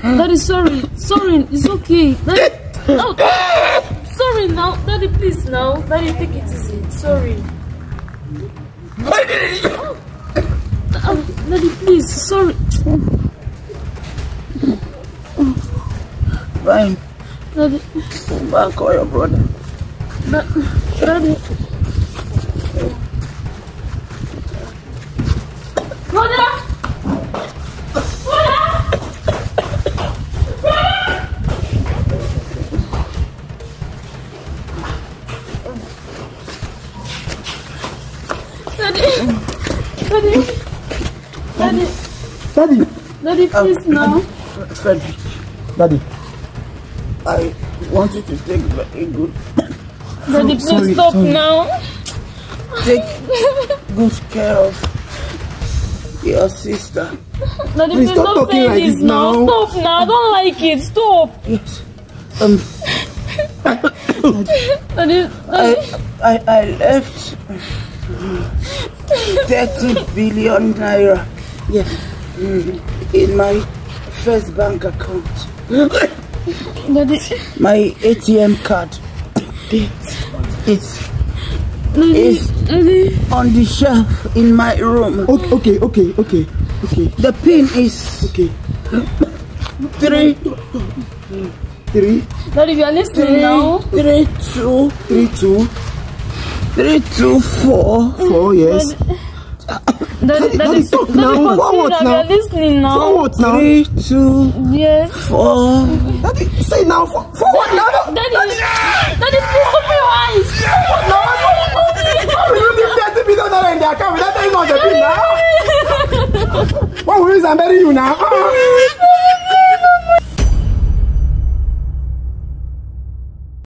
Daddy, sorry. Sorry. It's okay. Daddy. No. Sorry now. Daddy, please now. Daddy, take it easy. Sorry. Um, Daddy, please. Sorry. Fine. Daddy. Go back, call your brother. Da- Daddy. Daddy! Daddy! Daddy! Daddy, Daddy, please now. Frederick, Daddy. I want you to take very good, Daddy, please sorry, stop sorry. now. take good care of your sister. Daddy, Please please stop talking like this now. now. Stop now. I don't like it. Stop. Yes. Um, Daddy, I, I, I left 30 billion naira Yes. mm, in my first bank account. Daddy, My ATM card. It's Daddy, Yes. Daddy. on the shelf in my room. Okay, okay, okay, okay, okay, The pin is okay. three, Three, Daddy, you are listening three, now. three, two, three, two, three, two, four. four, yes. Daddy, Daddy, stop Daddy, now. Forward now. We now. are listening now. Forward now. Three, two, Yes. four. Daddy, say now. For, forward now. Daddy, Daddy, please open your eyes. You leave 30 million naira in the account without telling us the pin now. What will you bury you now?